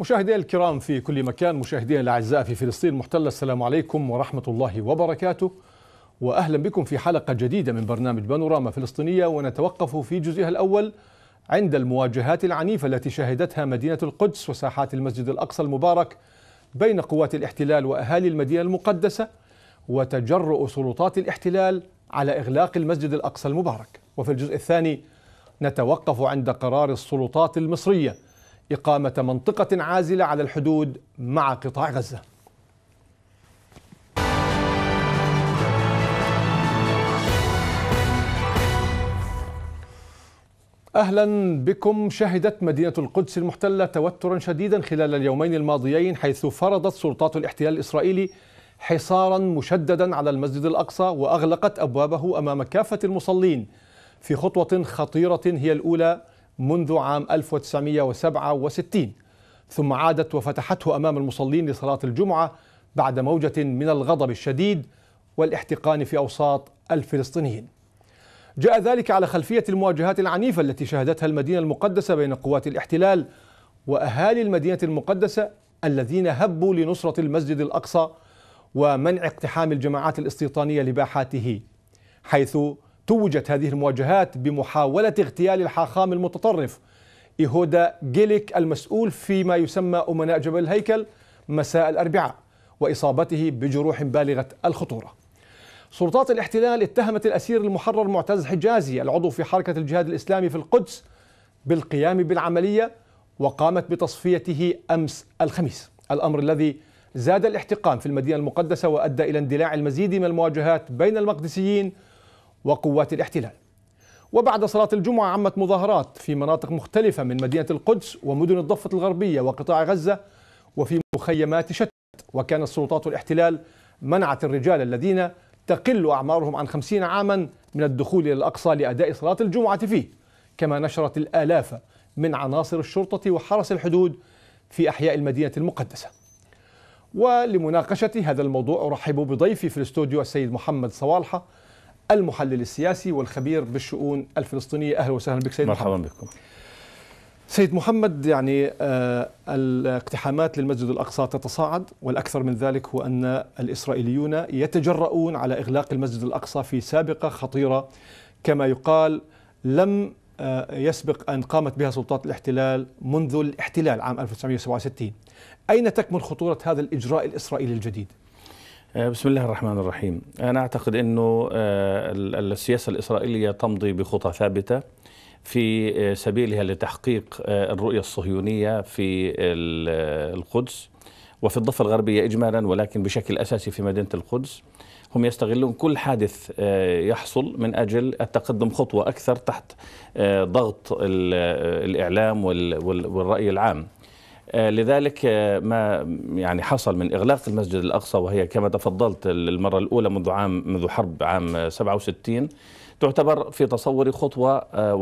مشاهدينا الكرام في كل مكان مشاهدينا الأعزاء في فلسطين المحتله السلام عليكم ورحمة الله وبركاته. وأهلا بكم في حلقة جديدة من برنامج بانوراما فلسطينية ونتوقف في جزئها الأول عند المواجهات العنيفة التي شهدتها مدينة القدس وساحات المسجد الأقصى المبارك بين قوات الاحتلال وأهالي المدينة المقدسة وتجرؤ سلطات الاحتلال على إغلاق المسجد الأقصى المبارك. وفي الجزء الثاني نتوقف عند قرار السلطات المصرية. إقامة منطقة عازلة على الحدود مع قطاع غزة. أهلا بكم شهدت مدينة القدس المحتلة توترا شديدا خلال اليومين الماضيين حيث فرضت سلطات الاحتلال الإسرائيلي حصارا مشددا على المسجد الأقصى وأغلقت أبوابه أمام كافة المصلين في خطوة خطيرة هي الأولى منذ عام 1967 ثم عادت وفتحته أمام المصلين لصلاة الجمعة بعد موجة من الغضب الشديد والاحتقان في أوساط الفلسطينيين. جاء ذلك على خلفية المواجهات العنيفة التي شهدتها المدينة المقدسة بين قوات الاحتلال وأهالي المدينة المقدسة الذين هبوا لنصرة المسجد الأقصى ومنع اقتحام الجماعات الاستيطانية لباحاته حيث توجت هذه المواجهات بمحاولة اغتيال الحاخام المتطرف. إيهودا جيليك المسؤول فيما يسمى أمناء جبل الهيكل مساء الأربعاء وإصابته بجروح بالغة الخطورة. سلطات الاحتلال اتهمت الأسير المحرر معتز حجازي العضو في حركة الجهاد الإسلامي في القدس بالقيام بالعملية وقامت بتصفيته أمس الخميس. الأمر الذي زاد الاحتقان في المدينة المقدسة وأدى إلى اندلاع المزيد من المواجهات بين المقدسيين وقوات الاحتلال. وبعد صلاة الجمعة عمت مظاهرات في مناطق مختلفة من مدينة القدس ومدن الضفة الغربية وقطاع غزة وفي مخيمات شتى. وكانت سلطات الاحتلال منعت الرجال الذين تقل أعمارهم عن خمسين عاما من الدخول إلى الأقصى لأداء صلاة الجمعة فيه. كما نشرت الآلاف من عناصر الشرطة وحرس الحدود في أحياء المدينة المقدسة. ولمناقشة هذا الموضوع أرحب بضيفي في الاستوديو السيد محمد صوالحة المحلل السياسي والخبير بالشؤون الفلسطينية أهلا وسهلا بك سيد مرحبا محمد. بكم سيد محمد يعني آه الاقتحامات للمسجد الأقصى تتصاعد والأكثر من ذلك هو أن الإسرائيليون يتجرؤون على إغلاق المسجد الأقصى في سابقة خطيرة كما يقال لم آه يسبق أن قامت بها سلطات الاحتلال منذ الاحتلال عام 1967 أين تكمن خطورة هذا الإجراء الإسرائيلي الجديد؟ آه، بسم الله الرحمن الرحيم. أنا أعتقد أنه آه، السياسة الإسرائيلية تمضي بخطى ثابتة في آه، سبيلها لتحقيق الرؤية الصهيونية في القدس وفي الضفة الغربية إجمالا ولكن بشكل أساسي في مدينة القدس. هم يستغلون كل حادث يحصل من أجل التقدم خطوة أكثر تحت ضغط الإعلام والرأي العام. لذلك آه، ما يعني حصل من إغلاق المسجد الأقصى وهي كما تفضلت المرة الأولى منذ عام منذ حرب عام 67 تعتبر في تصوري خطوة آه،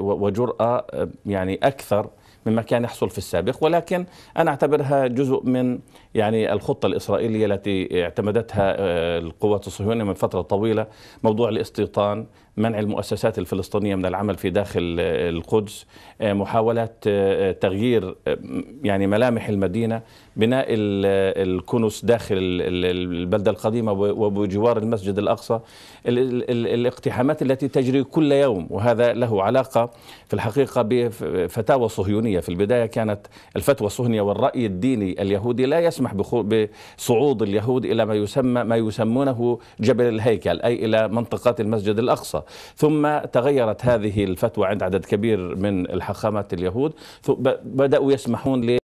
وجرأة يعني أكثر مما كان يحصل في السابق. ولكن أنا أعتبرها جزء من يعني الخطة الإسرائيلية التي اعتمدتها القوات الصهيونية من فترة طويلة موضوع الاستيطان منع المؤسسات الفلسطينية من العمل في داخل القدس محاولات تغيير يعني ملامح المدينة بناء الكنس داخل البلدة القديمة وبجوار المسجد الأقصى. الاقتحامات التي تجري كل يوم وهذا له علاقة في الحقيقة بفتاوى صهيونية. في البداية كانت الفتوى الصهيونية والرأي الديني اليهودي لا يسمح بصعود اليهود إلى ما يسمى ما يسمونه جبل الهيكل أي إلى منطقة المسجد الأقصى. ثم تغيرت هذه الفتوى عند عدد كبير من الحاخامات اليهود. بدأوا يسمحون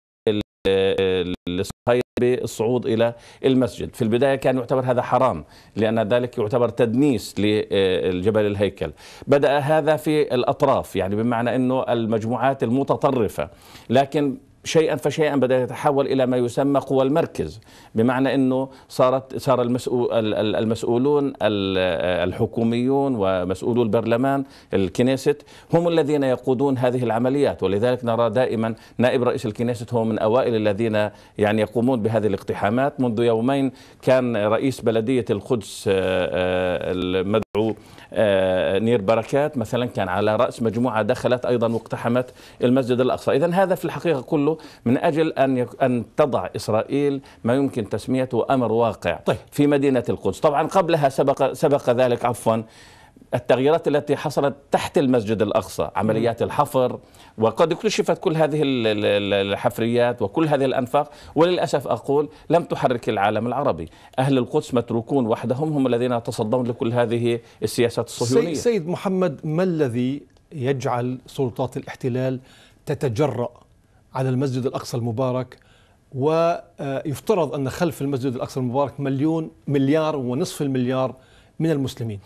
للصهاينة بالصعود إلى المسجد. في البداية كان يعتبر هذا حرام لأن ذلك يعتبر تدنيس للجبل الهيكل. بدأ هذا في الأطراف يعني بمعنى أنه المجموعات المتطرفة. لكن شيئا فشيئا بدأ يتحول إلى ما يسمى قوى المركز. بمعنى إنه صارت صار المسؤول المسؤولون الحكوميون ومسؤولو البرلمان الكنيست هم الذين يقودون هذه العمليات. ولذلك نرى دائما نائب رئيس الكنيست هو من أوائل الذين يعني يقومون بهذه الاقتحامات. منذ يومين كان رئيس بلدية القدس آه، آه، المدعو آه، نير بركات مثلا كان على رأس مجموعة دخلت أيضا واقتحمت المسجد الأقصى. اذا هذا في الحقيقة كله كله من أجل أن أن تضع إسرائيل ما يمكن تسميته أمر واقع طيب. في مدينة القدس. طبعا قبلها سبق, سبق ذلك عفوا التغييرات التي حصلت تحت المسجد الأقصى عمليات الحفر وقد اكتشفت كل هذه الحفريات وكل هذه الأنفاق وللأسف أقول لم تحرك العالم العربي. أهل القدس متروكون وحدهم هم الذين يتصدون لكل هذه السياسات الصهيونية. سيد محمد ما الذي يجعل سلطات الاحتلال تتجرأ على المسجد الأقصى المبارك ويفترض أن خلف المسجد الأقصى المبارك مليون مليار ونصف المليار من المسلمين.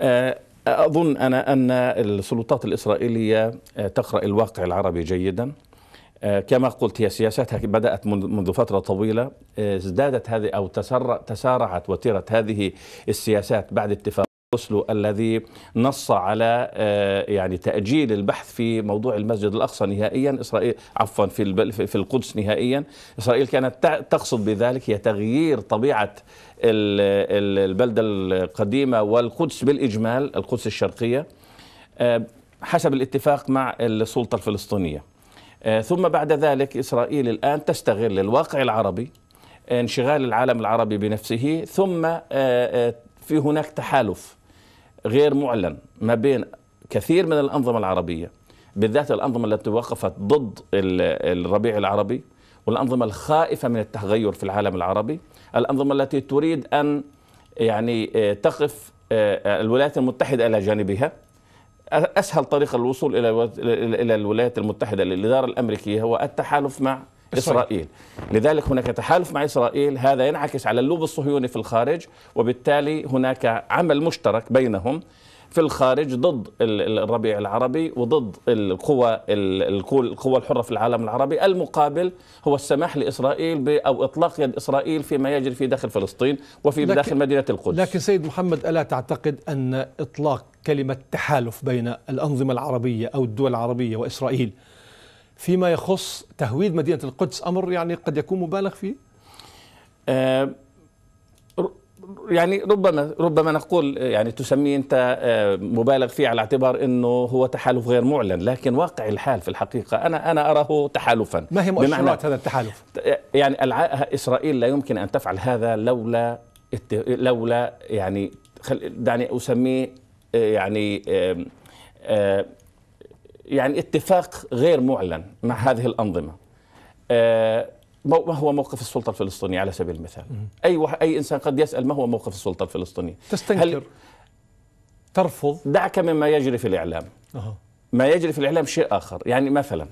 آه، أظن أنا أن السلطات الإسرائيلية آه، تقرأ الواقع العربي جيدا. آه، كما قلت هي سياستها بدأت منذ فترة طويلة. ازدادت هذه أو تسارعت وتيرة هذه السياسات بعد اتفاق أوسلو الذي نص على يعني تأجيل البحث في موضوع المسجد الأقصى نهائيا. إسرائيل عفوا في في القدس نهائيا. إسرائيل كانت تقصد بذلك هي تغيير طبيعة البلدة القديمة والقدس بالإجمال القدس الشرقية آه، حسب الاتفاق مع السلطة الفلسطينية. آه، ثم بعد ذلك إسرائيل الآن تستغل الواقع العربي انشغال العالم العربي بنفسه ثم آه، في هناك تحالف غير معلن ما بين كثير من الأنظمة العربية بالذات الأنظمة التي وقفت ضد الربيع العربي والأنظمة الخائفة من التغير في العالم العربي الأنظمة التي تريد أن يعني آه، تقف آه، الولايات المتحدة إلى جانبها. أسهل طريقة للوصول إلى إلى الولايات المتحدة للإدارة الأمريكية هو التحالف مع إسرائيل. لذلك هناك تحالف مع إسرائيل. هذا ينعكس على اللوب الصهيوني في الخارج وبالتالي هناك عمل مشترك بينهم في الخارج ضد الربيع العربي وضد القوى القوى الحرة في العالم العربي. المقابل هو السماح لإسرائيل أو إطلاق يد إسرائيل فيما يجري في داخل فلسطين وفي لكن داخل مدينة القدس. لكن سيد محمد ألا تعتقد أن إطلاق كلمة تحالف بين الأنظمة العربية أو الدول العربية وإسرائيل فيما يخص تهويد مدينة القدس أمر يعني قد يكون مبالغ فيه؟ أه يعني ربما ربما نقول يعني تسميه أنت آه، مبالغ فيه على اعتبار إنه هو تحالف غير معلن لكن واقع الحال في الحقيقة أنا أنا أراه تحالفا ما هي مؤشرات هذا التحالف يعني إسرائيل لا يمكن أن تفعل هذا لولا لولا يعني دعني أسميه آه، يعني يعني اتفاق غير معلن مع هذه الأنظمة. ما هو موقف السلطة الفلسطينية على سبيل المثال؟ أي أي إنسان قد يسأل ما هو موقف السلطة الفلسطينية؟ تستنكر. هل ترفض. دعك مما يجري في الإعلام. أه. ما يجري في الإعلام شيء آخر. يعني مثلا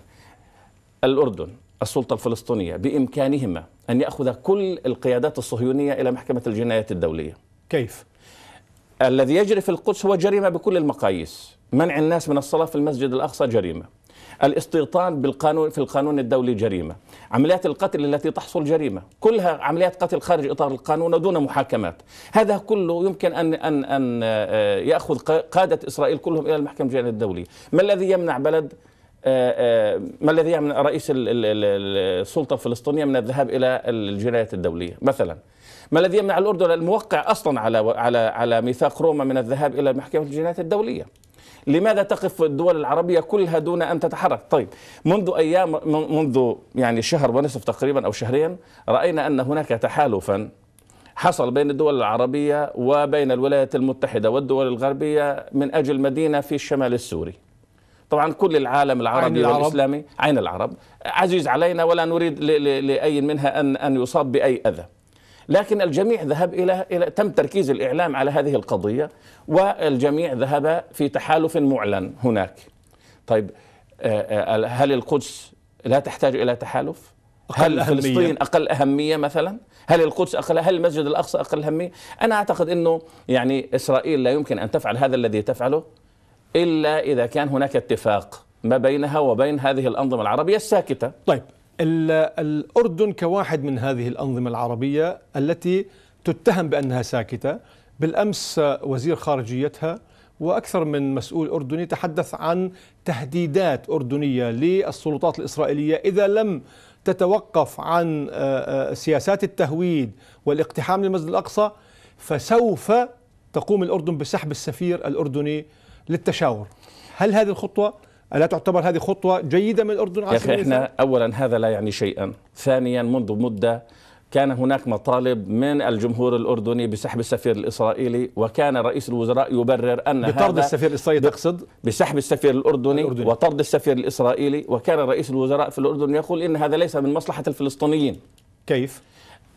الأردن السلطة الفلسطينية بإمكانهما أن يأخذ كل القيادات الصهيونية إلى محكمة الجنايات الدولية. كيف؟ الذي يجري في القدس هو جريمة بكل المقاييس. منع الناس من الصلاة في المسجد الأقصى جريمة. الاستيطان بالقانون في القانون الدولي جريمة. عمليات القتل التي تحصل جريمة. كلها عمليات قتل خارج إطار القانون ودون محاكمات. هذا كله يمكن ان ان أن آه، يأخذ قادة إسرائيل كلهم إلى المحكمة الجنائية الدولية. ما الذي يمنع بلد؟ آه، آه، ما الذي يمنع رئيس السلطة الفلسطينية من الذهاب إلى الجنايات الدولية؟ مثلا ما الذي يمنع الأردن الموقع أصلا على على على ميثاق روما من الذهاب إلى محكمه الجنايات الدولية؟ لماذا تقف الدول العربية كلها دون أن تتحرك؟ طيب منذ أيام منذ يعني شهر ونصف تقريبا أو شهرين رأينا أن هناك تحالفا حصل بين الدول العربية وبين الولايات المتحدة والدول الغربية من أجل مدينة في الشمال السوري. طبعا كل العالم العربي عين والإسلامي عين العرب. عزيز علينا ولا نريد لأي منها أن أن يصاب بأي أذى. لكن الجميع ذهب إلى إلى تم تركيز الإعلام على هذه القضية والجميع ذهب في تحالف معلن هناك طيب آه، آه، هل القدس لا تحتاج إلى تحالف؟ هل أهمية. فلسطين أقل أهمية مثلا؟ هل القدس أقل هل المسجد الأقصى أقل أهمية؟ أنا أعتقد أنه يعني إسرائيل لا يمكن أن تفعل هذا الذي تفعله إلا إذا كان هناك اتفاق ما بينها وبين هذه الأنظمة العربية الساكتة طيب الأردن كواحد من هذه الأنظمة العربية التي تتهم بأنها ساكتة. بالأمس وزير خارجيتها وأكثر من مسؤول أردني تحدث عن تهديدات أردنية للسلطات الإسرائيلية. إذا لم تتوقف عن آه، آه، سياسات التهويد والاقتحام للمسجد الأقصى فسوف تقوم الأردن بسحب السفير الأردني للتشاور. هل هذه الخطوة ألا تعتبر هذه خطوة جيدة من الأردن يا أخي إحنا أولا هذا لا يعني شيئا. ثانيا منذ مدة كان هناك مطالب من الجمهور الأردني بسحب السفير الإسرائيلي وكان رئيس الوزراء يبرر أن بطرد السفير الإسرائيلي تقصد؟ بسحب السفير الأردني, الأردني. وطرد السفير الإسرائيلي وكان رئيس الوزراء في الأردن يقول إن هذا ليس من مصلحة الفلسطينيين. كيف؟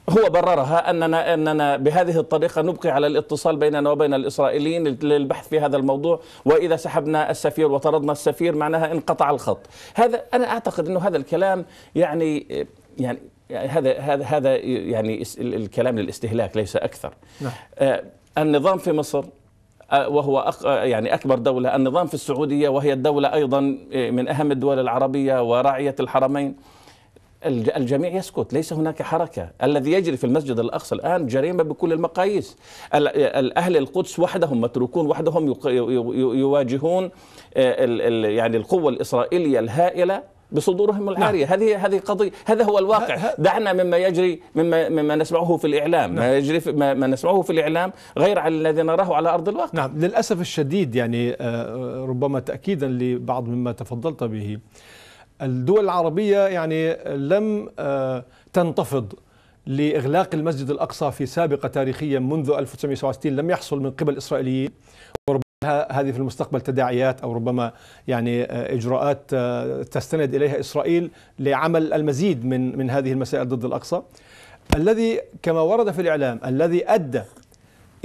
هو بررها اننا أننا بهذه الطريقة نبقي على الاتصال بيننا وبين الإسرائيليين للبحث في هذا الموضوع وإذا سحبنا السفير وطردنا السفير معناها انقطع الخط. هذا أنا أعتقد إنه هذا الكلام يعني يعني هذا هذا هذا يعني الكلام للاستهلاك ليس أكثر. نعم. آه النظام في مصر وهو أق يعني أكبر دولة النظام في السعودية وهي الدولة أيضا من أهم الدول العربية وراعية الحرمين. الجميع يسكت ليس هناك حركة. الذي يجري في المسجد الأقصى الآن جريمة بكل المقاييس. أهل القدس وحدهم متروكون وحدهم يواجهون يعني القوة الإسرائيلية الهائلة بصدورهم العارية. نعم. هذه هذه قضية هذا هو الواقع. دعنا مما يجري مما مما نسمعه في الإعلام نعم. ما يجري في ما, ما نسمعه في الإعلام غير على الذي نراه على أرض الواقع. نعم. للأسف الشديد يعني ربما تاكيدا لبعض مما تفضلت به. الدول العربية يعني لم آه، تنتفض لإغلاق المسجد الأقصى في سابقة تاريخية منذ 1967 لم يحصل من قبل الإسرائيليين وربما هذه في المستقبل تداعيات أو ربما يعني آه، إجراءات آه، تستند إليها إسرائيل لعمل المزيد من من هذه المسائل ضد الأقصى. الذي كما ورد في الإعلام الذي أدى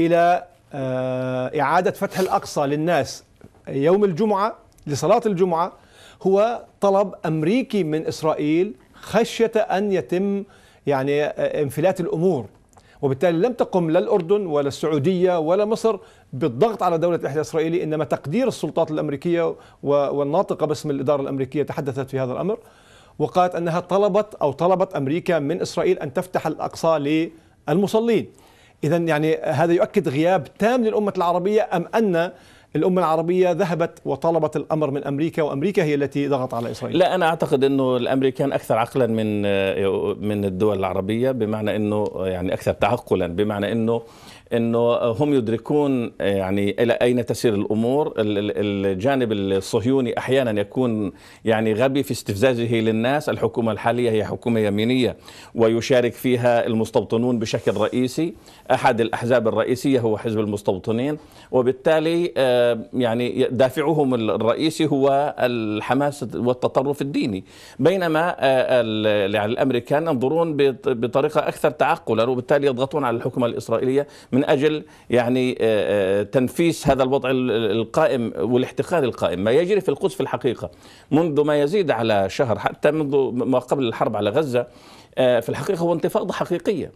إلى إعادة فتح الأقصى للناس يوم الجمعة لصلاة الجمعة هو طلب أمريكي من إسرائيل خشية أن يتم يعني انفلات الأمور. وبالتالي لم تقم لا الأردن ولا السعودية ولا مصر بالضغط على دولة الاحتلال الإسرائيلي إنما تقدير السلطات الأمريكية والناطقة باسم الإدارة الأمريكية تحدثت في هذا الأمر وقالت أنها طلبت أو طلبت أمريكا من إسرائيل أن تفتح الأقصى للمصلين. اذا يعني هذا يؤكد غياب تام للأمة العربية أم أن الأمة العربية ذهبت وطلبت الأمر من أمريكا وأمريكا هي التي ضغط على إسرائيل. لا أنا أعتقد أنه الأمريكان أكثر عقلا من من الدول العربية بمعنى أنه يعني أكثر تعقلا بمعنى أنه إنه هم يدركون يعني إلى أين تسير الأمور. الجانب الصهيوني أحيانا يكون يعني غبي في استفزازه للناس. الحكومة الحالية هي حكومة يمينية ويشارك فيها المستوطنون بشكل رئيسي. أحد الأحزاب الرئيسية هو حزب المستوطنين. وبالتالي آه، يعني دافعهم الرئيسي هو الحماس والتطرف الديني. بينما آه، يعني الأمريكان ينظرون بطريقة أكثر تعقلا وبالتالي يضغطون على الحكومة الإسرائيلية من أجل يعني آه، تنفيس هذا الوضع القائم والاحتقان القائم. ما يجري في القدس في الحقيقة منذ ما يزيد على شهر حتى منذ ما قبل الحرب على غزة في الحقيقة هو انتفاضة حقيقية.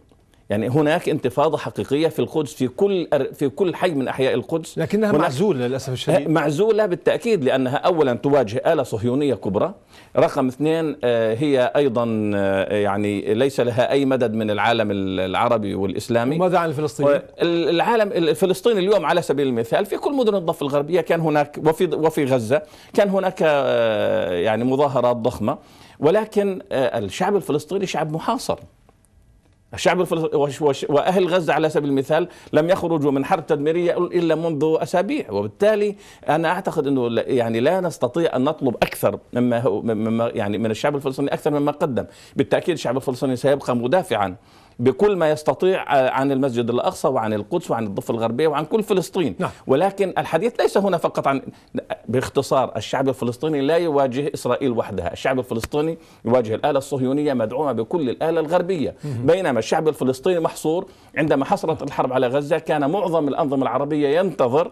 يعني هناك انتفاضة حقيقية في القدس في كل في كل حي من أحياء القدس. لكنها معزولة للأسف الشديد. معزولة بالتأكيد لأنها أولا تواجه آلة صهيونية كبرى رقم اثنين آه، هي أيضا آه، يعني ليس لها أي مدد من العالم العربي والإسلامي وماذا عن الفلسطيني؟ العالم الفلسطيني اليوم على سبيل المثال في كل مدن الضفة الغربية كان هناك وفي وفي غزة كان هناك آه، يعني مظاهرات ضخمة ولكن الشعب الفلسطيني شعب محاصر الشعب الفلسطيني وأهل غزة على سبيل المثال لم يخرجوا من حرب تدميرية إلا منذ أسابيع وبالتالي أنا أعتقد إنه يعني لا نستطيع أن نطلب أكثر مما هو مما يعني من الشعب الفلسطيني أكثر مما قدم. بالتأكيد الشعب الفلسطيني سيبقى مدافعا. بكل ما يستطيع عن المسجد الأقصى وعن القدس وعن الضفة الغربية وعن كل فلسطين. نعم. ولكن الحديث ليس هنا فقط عن باختصار الشعب الفلسطيني لا يواجه إسرائيل وحدها، الشعب الفلسطيني يواجه الآلة الصهيونية مدعومة بكل الآلة الغربية، بينما الشعب الفلسطيني محصور عندما حصلت الحرب على غزة كان معظم الأنظمة العربية ينتظر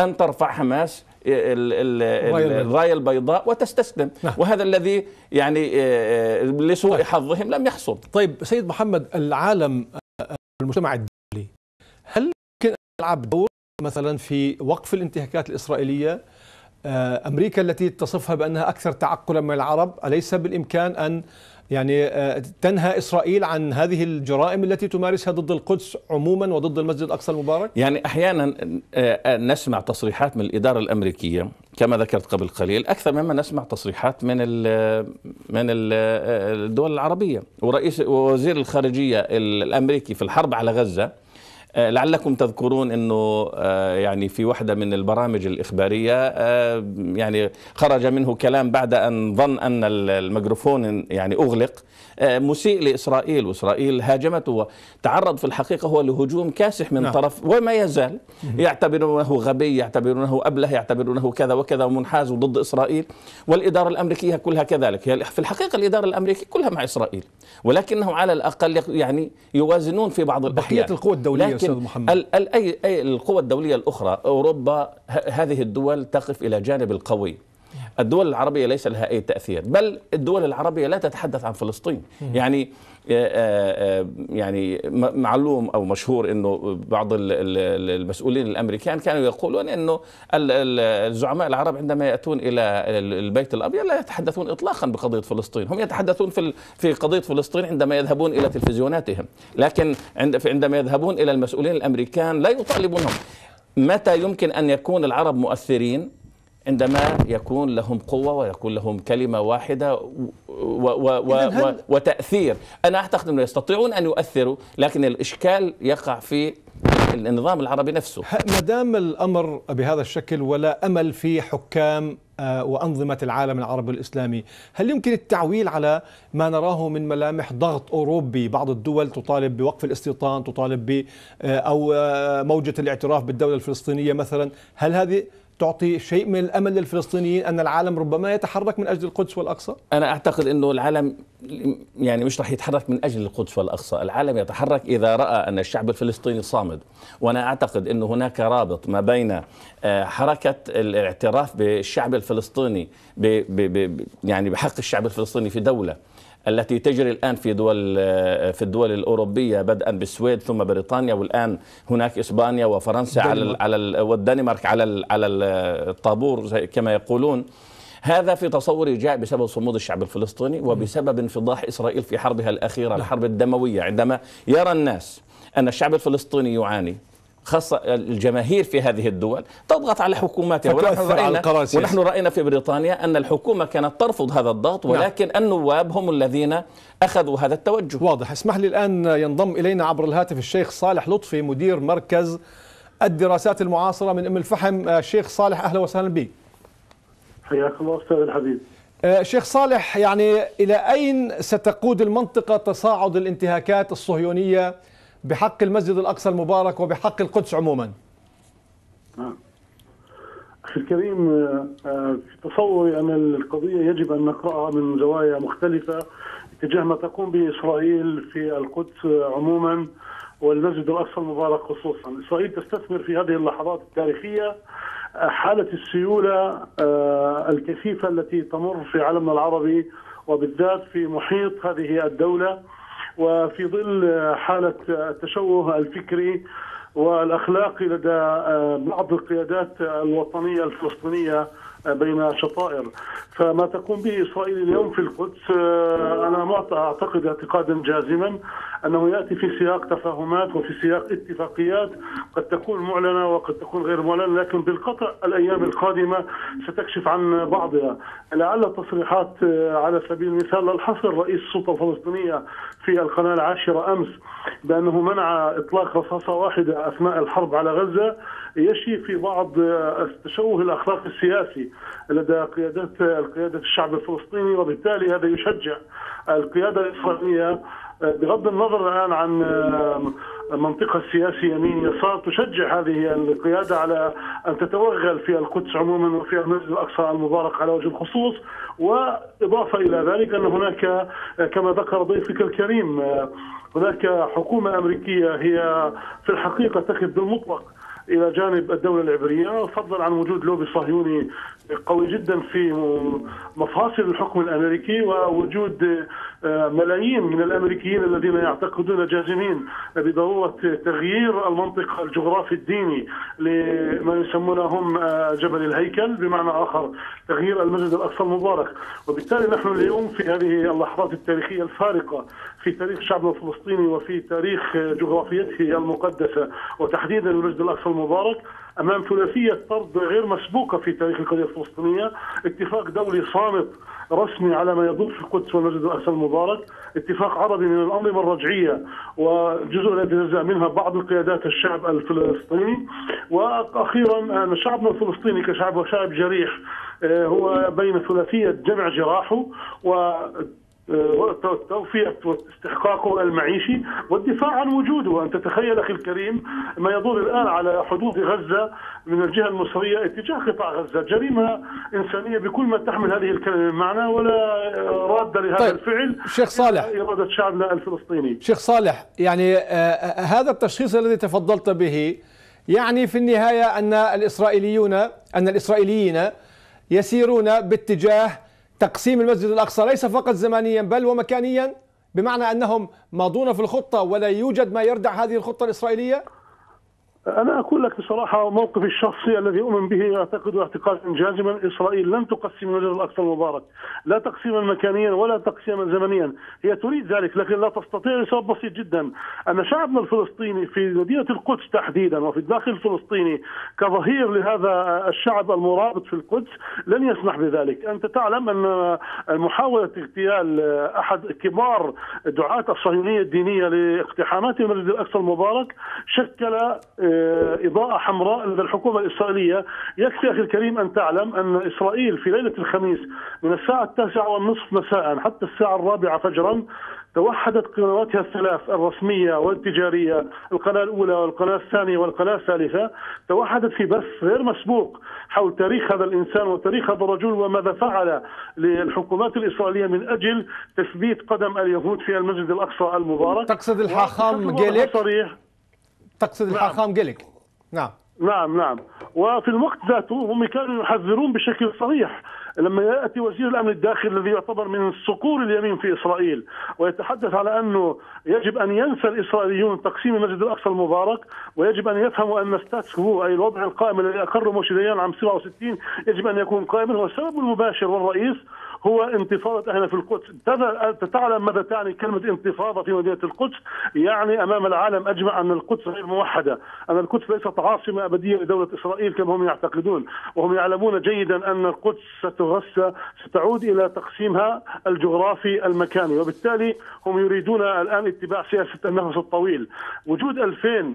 أن ترفع حماس الرايه البيضاء وتستسلم نعم. وهذا الذي يعني آه، آه، لسوء طيب. حظهم لم يحصل طيب سيد محمد العالم آه، المجتمع الدولي هل يمكن أن يلعب دور مثلا في وقف الانتهاكات الإسرائيلية أمريكا التي تصفها بأنها أكثر تعقلا من العرب أليس بالإمكان أن يعني آه، تنهى إسرائيل عن هذه الجرائم التي تمارسها ضد القدس عموما وضد المسجد الأقصى المبارك؟ يعني أحيانا آه، آه، نسمع تصريحات من الإدارة الأمريكية كما ذكرت قبل قليل أكثر مما نسمع تصريحات من من الدول العربية ورئيس ووزير الخارجية الأمريكي في الحرب على آه، لعلكم تذكرون إنه آه، يعني في واحدة من البرامج الإخبارية آه، يعني خرج منه كلام بعد أن ظن أن الميكروفون يعني أغلق. مسيء لإسرائيل وإسرائيل هاجمته وتعرض في الحقيقة هو لهجوم كاسح من نعم. طرف وما يزال يعتبرونه غبي يعتبرونه أبله يعتبرونه كذا وكذا ومنحاز ضد إسرائيل. والإدارة الأمريكية كلها كذلك. هي في الحقيقة الإدارة الأمريكية كلها مع إسرائيل ولكنهم على الأقل يعني يوازنون في بعض الأحيان. بقية القوى الدولية ال أي, أي القوى الدولية الأخرى أوروبا هذه الدول تقف إلى جانب القوي. الدول العربية ليس لها أي تأثير بل الدول العربية لا تتحدث عن فلسطين. يعني يعني معلوم أو مشهور إنه بعض المسؤولين الأمريكان كانوا يقولون إنه الزعماء العرب عندما يأتون إلى البيت الأبيض لا يتحدثون اطلاقا بقضية فلسطين، هم يتحدثون في في قضية فلسطين عندما يذهبون إلى تلفزيوناتهم، لكن عندما يذهبون إلى المسؤولين الأمريكان لا يطالبونهم. متى يمكن أن يكون العرب مؤثرين؟ عندما يكون لهم قوة ويكون لهم كلمة واحدة و و و وتأثير. أنا أعتقد أنه يستطيعون أن يؤثروا لكن الإشكال يقع في النظام العربي نفسه. ما دام الأمر بهذا الشكل ولا أمل في حكام آه، وأنظمة العالم العربي الإسلامي هل يمكن التعويل على ما نراه من ملامح ضغط أوروبي؟ بعض الدول تطالب بوقف الاستيطان تطالب ب آه، أو آه، موجة الاعتراف بالدولة الفلسطينية مثلا. هل هذه تعطي شيء من الأمل للفلسطينيين أن العالم ربما يتحرك من أجل القدس والأقصى؟ أنا أعتقد إنه العالم يعني مش راح يتحرك من أجل القدس والأقصى، العالم يتحرك إذا رأى أن الشعب الفلسطيني صامد، وأنا أعتقد إنه هناك رابط ما بين آه، حركة الاعتراف بالشعب الفلسطيني ب ب يعني بحق الشعب الفلسطيني في دولة التي تجري الآن في دول في الدول الأوروبية بدءا بالسويد ثم بريطانيا والآن هناك إسبانيا وفرنسا على على والدنمارك على على الطابور كما يقولون. هذا في تصوري جاء بسبب صمود الشعب الفلسطيني وبسبب انفضاح إسرائيل في حربها الأخيرة نعم. الحرب الدموية عندما يرى الناس أن الشعب الفلسطيني يعاني. خاصة الجماهير في هذه الدول تضغط على حكوماتها. ونحن رأينا, ونحن رأينا في بريطانيا أن الحكومة كانت ترفض هذا الضغط نعم. ولكن نعم. النواب هم الذين أخذوا هذا التوجه. واضح. اسمح لي الآن ينضم إلينا عبر الهاتف الشيخ صالح لطفي مدير مركز الدراسات المعاصرة من أم الفحم. الشيخ صالح أهلا وسهلا بك. حياك الله أستاذ الحبيب. آه، شيخ صالح يعني إلى أين ستقود المنطقة تصاعد الانتهاكات الصهيونية بحق المسجد الأقصى المبارك وبحق القدس عموما. نعم أخي الكريم آه، في تصوري أن القضية يجب أن نقرأها من زوايا مختلفة تجاه ما تقوم به إسرائيل في القدس عموما والمسجد الأقصى المبارك خصوصا. إسرائيل تستثمر في هذه اللحظات التاريخية آه، حالة السيولة آه، الكثيفة التي تمر في عالمنا العربي وبالذات في محيط هذه الدولة. وفي ظل حالة التشوه الفكري والأخلاقي لدى بعض القيادات الوطنية الفلسطينية بين شطائر فما تقوم به إسرائيل اليوم في القدس آه، أنا أعتقد اعتقادا جازما أنه يأتي في سياق تفاهمات وفي سياق اتفاقيات قد تكون معلنة وقد تكون غير معلنة لكن بالقطع الأيام القادمة ستكشف عن بعضها. لعل التصريحات آه، على سبيل المثال الحصر رئيس السلطة الفلسطينية في القناة العاشرة أمس بأنه منع إطلاق رصاصة واحدة أثناء الحرب على غزة يشي في بعض التشوه الاخلاقي السياسي. لدى قيادات القيادة الشعب الفلسطيني وبالتالي هذا يشجع القيادة الإسرائيلية بغض النظر الآن عن منطقة سياسية يمين يسار تشجع هذه القيادة على أن تتوغل في القدس عموما وفي المسجد الأقصى المبارك على وجه الخصوص. وإضافة إلى ذلك أن هناك كما ذكر ضيفك الكريم هناك حكومة أمريكية هي في الحقيقة تقف بالمطلق إلى جانب الدولة العبرية فضلا عن وجود لوبي صهيوني قوي جدا في مفاصل الحكم الأمريكي ووجود آه، ملايين من الأمريكيين الذين يعتقدون جازمين بضرورة تغيير المنطق الجغرافي الديني لما يسمونه هم آه، جبل الهيكل بمعنى آخر تغيير المسجد الأقصى المبارك. وبالتالي نحن اليوم في هذه اللحظات التاريخية الفارقة في تاريخ الشعب الفلسطيني وفي تاريخ جغرافيته المقدسة وتحديدا المسجد الأقصى المبارك. أمام ثلاثية طرد غير مسبوقة في تاريخ القضية الفلسطينية، اتفاق دولي صامت رسمي على ما يدور في القدس والمسجد الأقصى المبارك، اتفاق عربي من الأنظمة الرجعية وجزء لا يتجزأ منها بعض القيادات الشعب الفلسطيني، وأخيرا شعبنا الفلسطيني كشعب وشعب جريح آه، هو بين ثلاثية جمع جراحه. و توفية واستحقاقه المعيشي والدفاع عن وجوده. أن تتخيل أخي الكريم ما يدور الآن على حدود غزة من الجهة المصرية اتجاه قطاع غزة. جريمة إنسانية بكل ما تحمل هذه الكلمة معنى ولا راد لهذا طيب. الفعل شيخ صالح. إرادة شعبنا الفلسطيني. شيخ صالح يعني آه هذا التشخيص الذي تفضلت به يعني في النهاية أن الإسرائيليون أن الإسرائيليين يسيرون باتجاه تقسيم المسجد الأقصى ليس فقط زمانيا بل ومكانيا بمعنى أنهم ماضون في الخطة ولا يوجد ما يردع هذه الخطة الإسرائيلية؟ أنا أقول لك بصراحة موقفي الشخصي الذي أؤمن به أعتقد اعتقادا جازما إسرائيل لن تقسم المسجد الأقصى المبارك. لا تقسيما مكانيا ولا تقسيما زمنيا. هي تريد ذلك لكن لا تستطيع لسبب بسيط جدا. أن شعبنا الفلسطيني في مدينة القدس تحديدا وفي الداخل الفلسطيني كظهير لهذا الشعب المرابط في القدس لن يسمح بذلك. أنت تعلم أن محاولة اغتيال أحد كبار دعاة الصهيونية الدينية لاقتحامات المسجد الأقصى المبارك شكل إضاءة حمراء لدى الحكومة الإسرائيلية. يكفي أخي الكريم أن تعلم أن إسرائيل في ليلة الخميس من الساعة التاسعة والنصف مساء حتى الساعة الرابعة فجرا توحدت قنواتها الثلاث الرسمية والتجارية القناة الأولى والقناة الثانية والقناة الثالثة توحدت في بث غير مسبوق حول تاريخ هذا الإنسان وتاريخ هذا الرجل وماذا فعل للحكومات الإسرائيلية من أجل تثبيت قدم اليهود في المسجد الأقصى المبارك. تقصد الحاخام جيلك صريح تقصد نعم. الحاخام جيلك نعم. نعم نعم. وفي الوقت ذاته هم كانوا يحذرون بشكل صريح لما يأتي وزير الأمن الداخلي الذي يعتبر من صقور اليمين في إسرائيل ويتحدث على أنه يجب أن ينسى الإسرائيليون تقسيم المسجد الأقصى المبارك ويجب أن يفهموا أن ستاتس هو أي الوضع القائم الذي اقره موشي ديان عام 67 يجب أن يكون قائما والسبب المباشر والرئيس هو انتفاضة أهلنا في القدس. تعلم ماذا تعني كلمة انتفاضة في مدينة القدس؟ يعني أمام العالم أجمع أن القدس غير موحدة أن القدس ليست عاصمة أبدية لدولة إسرائيل كما هم يعتقدون. وهم يعلمون جيدا أن القدس ستغسى ستعود إلى تقسيمها الجغرافي المكاني. وبالتالي هم يريدون الآن اتباع سياسة النفس الطويل. وجود 2000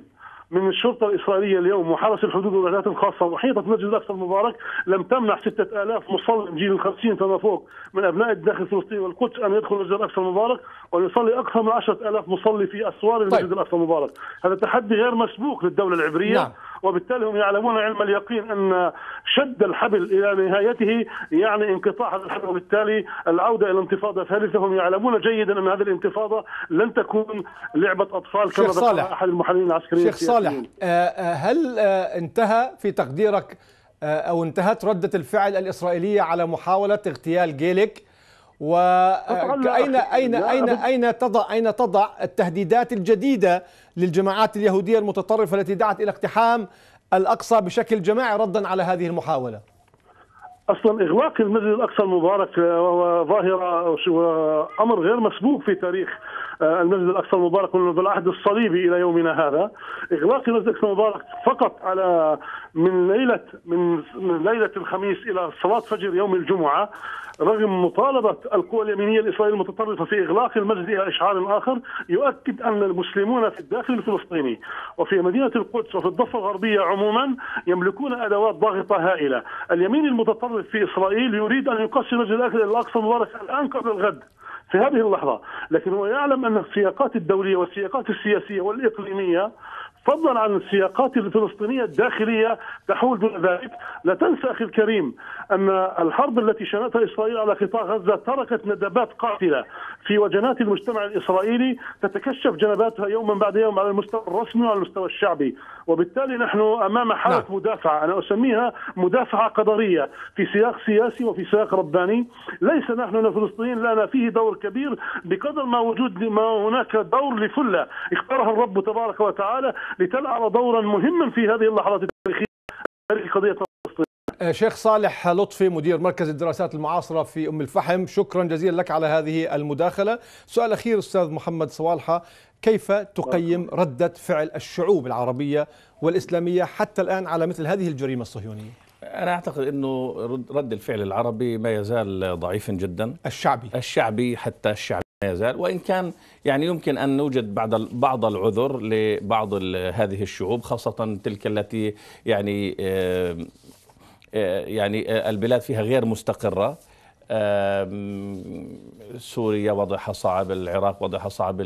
من الشرطة الإسرائيلية اليوم وحرس الحدود والولايات الخاصة وحيطة المسجد الأقصى المبارك لم تمنع 6000 مصلي جيل الخمسين فما فوق من أبناء الداخل الفلسطيني والقدس أن يدخلوا المسجد الأقصى المبارك ويصلي أكثر من 10000 مصلي في أسوار المسجد طيب. الأقصى المبارك هذا تحدي غير مسبوق للدولة العبرية نعم. وبالتالي هم يعلمون علم اليقين أن شد الحبل إلى نهايته يعني انقطاع هذا الحبل. وبالتالي العودة إلى انتفاضة ثالثة هم يعلمون جيدا أن هذه الانتفاضة لن تكون لعبة أطفال كما ذكر أحد المحللين العسكريين شيخ صالح آه، آه، هل آه، انتهى في تقديرك أو انتهت ردة الفعل الإسرائيلية على محاولة اغتيال جيلك؟ واين أين أين أين تضع أين تضع التهديدات الجديدة للجماعات اليهودية المتطرفة التي دعت إلى اقتحام الأقصى بشكل جماعي ردا على هذه المحاولة؟ أصلا إغلاق المسجد الأقصى المبارك وهو ظاهرة وأمر غير مسبوق في تاريخ آه، المسجد الأقصى المبارك منذ العهد الصليبي إلى يومنا هذا. إغلاق المسجد الأقصى المبارك فقط على من ليله من ليلة الخميس إلى صلاة فجر يوم الجمعة رغم مطالبة القوى اليمينية الإسرائيلية المتطرفة في إغلاق المسجد إلى إشعار آخر يؤكد أن المسلمون في الداخل الفلسطيني وفي مدينة القدس وفي الضفة الغربية عموما يملكون أدوات ضاغطة هائلة. اليمين المتطرف في إسرائيل يريد أن يقسم المسجد الأقصى المبارك الآن قبل الغد. في هذه اللحظة. لكن هو يعلم أن السياقات الدولية والسياقات السياسية والإقليمية فضلا عن السياقات الفلسطينية الداخلية تحول دون ذلك. لا تنسى أخي الكريم أن الحرب التي شنتها إسرائيل على قطاع غزة تركت ندبات قاتلة في وجنات المجتمع الإسرائيلي تتكشف جنباتها يوما بعد يوم على المستوى الرسمي وعلى المستوى الشعبي. وبالتالي نحن أمام حالة نعم. مدافعة أنا أسميها مدافعة قدرية في سياق سياسي وفي سياق رباني. ليس نحن الفلسطينيين لنا فيه دور كبير. بقدر ما وجود ما هناك دور لفلة اختارها الرب تبارك وتعالى لتلعب دورا مهما في هذه اللحظات التاريخية. تاريخ قضية شيخ صالح لطفي مدير مركز الدراسات المعاصرة في أم الفحم. شكرا جزيلا لك على هذه المداخلة. سؤال أخير أستاذ محمد صوالحة. كيف تقيم ردة فعل الشعوب العربية والإسلامية حتى الآن على مثل هذه الجريمة الصهيونية؟ أنا أعتقد أنه رد الفعل العربي ما يزال ضعيفا جدا. الشعبي. الشعبي حتى الشعبي ما يزال. وإن كان يعني يمكن أن نوجد بعض بعض العذر لبعض هذه الشعوب خاصة تلك التي يعني آه، آه، يعني البلاد فيها غير مستقرة. سوريا وضعها صعب العراق وضعها صعب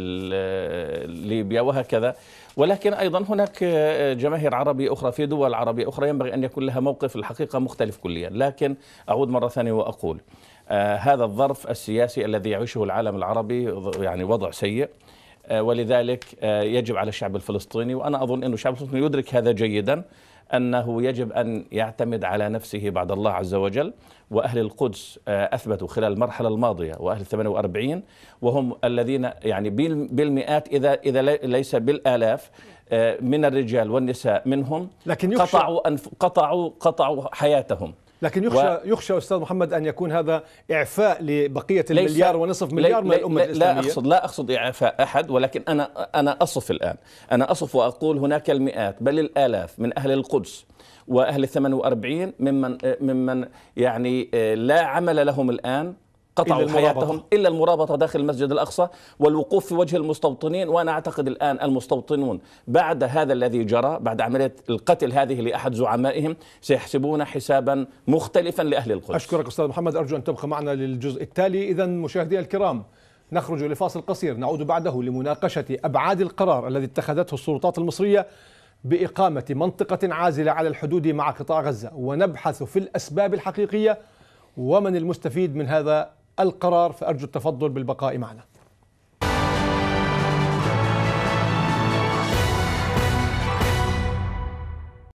ليبيا وهكذا. ولكن أيضا هناك جماهير عربية أخرى في دول عربية أخرى ينبغي أن يكون لها موقف الحقيقة مختلف كليا. لكن أعود مرة ثانية وأقول آه، هذا الظرف السياسي الذي يعيشه العالم العربي يعني وضع سيء. آه، ولذلك آه، يجب على الشعب الفلسطيني وأنا أظن أن الشعب الفلسطيني يدرك هذا جيدا. أنه يجب أن يعتمد على نفسه بعد الله عز وجل. وأهل القدس آه، أثبتوا خلال المرحلة الماضية وأهل 48 وهم الذين يعني بالمئات إذا إذا ليس بالآلاف آه، من الرجال والنساء منهم لكن قطعوا قطعوا قطعوا حياتهم. لكن يخشى و... يخشى أستاذ محمد أن يكون هذا إعفاء لبقية المليار ونصف مليار لي... من الأمة لا الإسلامية. لا اقصد لا أقصد إعفاء أحد ولكن أنا أنا أصف الآن. أنا أصف وأقول هناك المئات بل الآلاف من أهل القدس وأهل 48 ممن ممن يعني آه، لا عمل لهم الآن قطعوا إلا حياتهم إلا المرابطة داخل المسجد الأقصى والوقوف في وجه المستوطنين وأنا أعتقد الآن المستوطنون بعد هذا الذي جرى بعد عملية القتل هذه لأحد زعمائهم سيحسبون حسابا مختلفا لأهل القدس. أشكرك أستاذ محمد أرجو أن تبقى معنا للجزء التالي. إذا مشاهدينا الكرام نخرج لفاصل قصير. نعود بعده لمناقشة أبعاد القرار الذي اتخذته السلطات المصرية بإقامة منطقة عازلة على الحدود مع قطاع غزة ونبحث في الأسباب الحقيقية ومن المستفيد من هذا القرار فأرجو التفضل بالبقاء معنا.